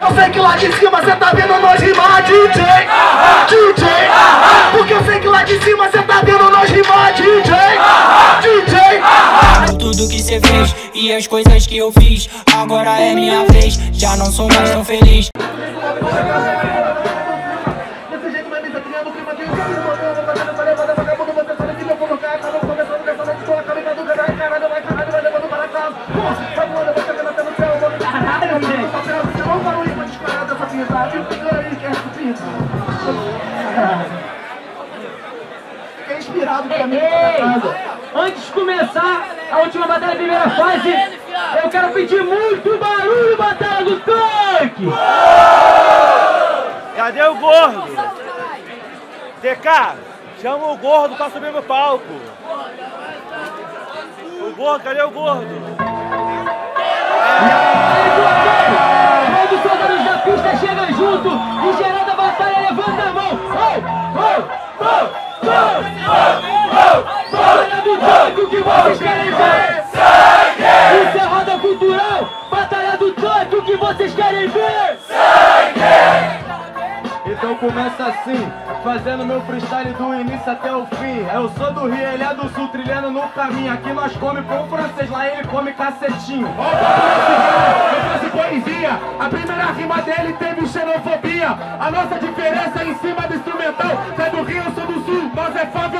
Eu sei que lá de cima cê tá vendo nós rimar, DJ, DJ, porque eu sei que lá de cima cê tá vendo nós rimar, DJ, DJ. Tudo que cê fez e as coisas que eu fiz, agora é minha vez, já não sou mais tão feliz. Fiquei inspirado pra mim pra casa. Antes de começar a última batalha da primeira fase, eu quero pedir muito barulho, Batalha do Tanque! Cadê o gordo? DK, chama o gordo pra subir no palco. O gordo, cadê o gordo? Todos começa assim, fazendo meu freestyle do início até o fim. Eu sou do Rio, ele é do Sul, trilhando no caminho. Aqui nós come com francês, lá ele come cacetinho. Eu faço poesia. A primeira rima dele teve xenofobia. A nossa diferença é em cima do instrumental. É do Rio, eu sou do Sul. Nós é favelado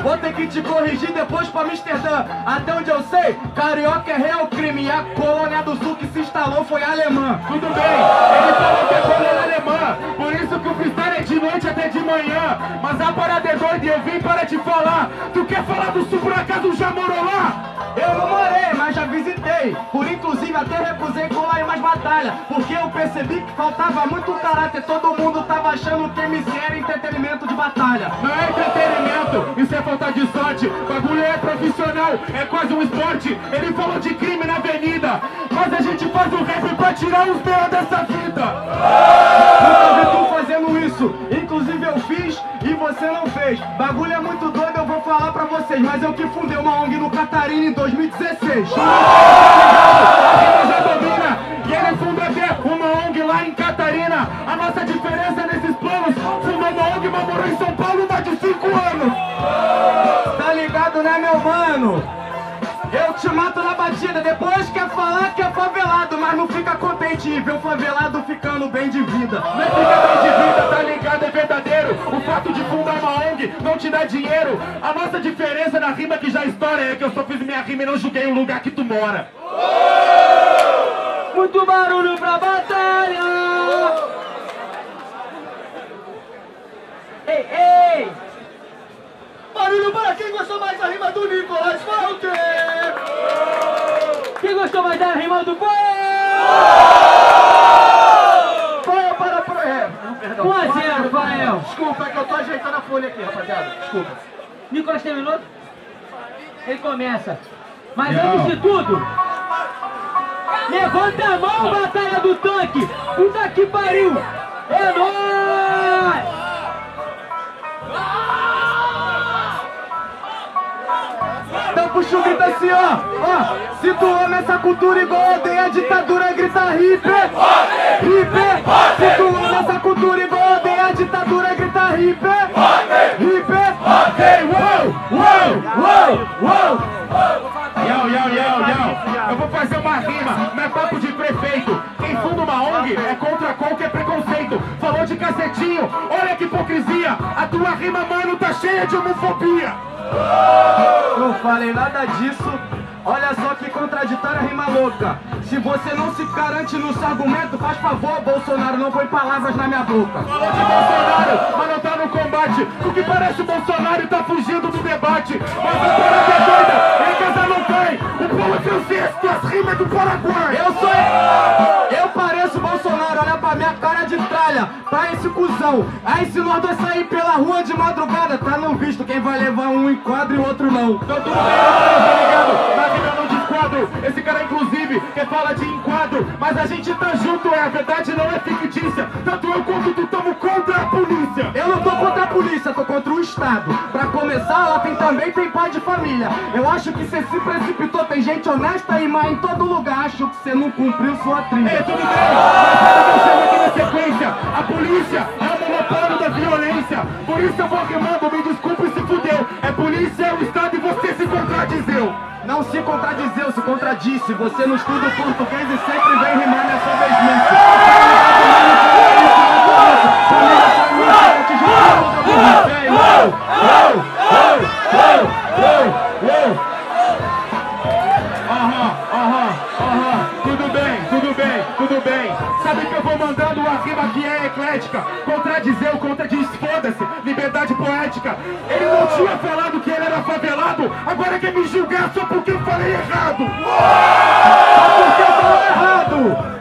Vou ter que te corrigir depois pra Amsterdã. Até onde eu sei, carioca é real crime. E a colônia do sul que se instalou foi alemã. Tudo bem, ele falou que é colônia alemã. Por isso que o freestyle é de noite até de manhã. Mas a parada é doida e eu vim para te falar. Tu quer falar do Sul por acaso já morou lá? Eu não morei, mas já visitei. Por inclusive até recusei colar em mais batalha. Porque eu percebi que faltava muito caráter. Todo mundo tava achando que MC era entretenimento de batalha. Não é entretenimento, isso é falta de sorte. Bagulho é profissional, é quase um esporte. Ele falou de crime na avenida, mas a gente faz o rap pra tirar os B.O. dessa vida. Nunca vi tu fazendo isso. Inclusive eu fiz e você não fez. Bagulho é muito doido, vocês. Mas eu que fundei uma ONG no Catarina em 2016. Ele já domina e ele funda até uma ONG lá em Catarina. A nossa diferença nesses planos, fundou uma ONG, mas morou em São Paulo mais de 5 anos. Tá ligado, né, meu mano? Eu te mato na batida, depois quer falar que é favelado, mas não fica contente em ver o favelado ficando bem de vida. Não é fica bem de vida, não te dá dinheiro. A nossa diferença na rima que já estoura é que eu só fiz minha rima e não julguei o lugar que tu mora. Muito barulho pra batalha! Ei, ei! Barulho para quem gostou mais da rima do Nicolas Walter! Quem gostou mais da rima do gol? Para, para, para. É, não, perdão. 1 a 0, Fael. Desculpa, é que eu tô ajeitando a folha aqui, rapaziada. Desculpa. Nicolas terminou? Ele começa. Mas antes de tudo, levanta a mão, batalha do tanque! Puta que pariu! É nóis! Então puxa o grito assim, ó. Ó, se tu ama essa cultura igual odeia a ditadura, grita hip. Eu vou fazer uma rima, não é papo de prefeito. Quem funda uma ONG é contra qualquer preconceito. Falou de cacetinho, olha que hipocrisia. A tua rima, mano, tá cheia de homofobia. Não falei nada disso. Olha só que contraditória rima louca. Se você não se garante no seu argumento, faz favor, Bolsonaro, não põe palavras na minha boca. Falou de Bolsonaro, mas não tá no combate. O que parece o Bolsonaro tá fugindo do debate. Mas a parada é doida, do Paraguai. Eu sou. Eu pareço Bolsonaro, olha pra minha cara de tralha. Pra esse cuzão. Aí se nós dois sair pela rua de madrugada, tá no visto. Quem vai levar um enquadro e o outro não. Tudo bem, tá ligado? Na rima eu não desquadro. Esse cara, inclusive, quer fala de enquadro. Mas a gente tá junto, é a verdade, não é fictícia. Tanto eu quanto tu tamo contra a polícia. Eu não tô contra a polícia, tô contra o Estado. Pra começar, ela tem, também tem pai de família. Eu acho que você se precipitou, tem gente honesta e má em todo lugar. Acho que você não cumpriu sua Ei, trilha. tudo bem, mas sabe o que eu chamo aqui na sequência? A polícia é o monopólio da violência. Por isso eu vou rimando, me desculpe se fudeu. É polícia, é o Estado e você se contradizeu. Não se contradizeu, se contradisse. Você não estuda o português e sempre vem rimando mandando uma rima que é eclética. Contradizer o contradiz, foda-se. Liberdade poética. Ele não tinha falado que ele era favelado. Agora quer me julgar só porque eu falei errado. Porque eu falo errado.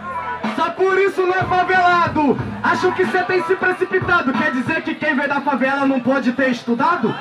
Só por isso não é favelado. Acho que você tem se precipitado. Quer dizer que quem veio da favela não pode ter estudado?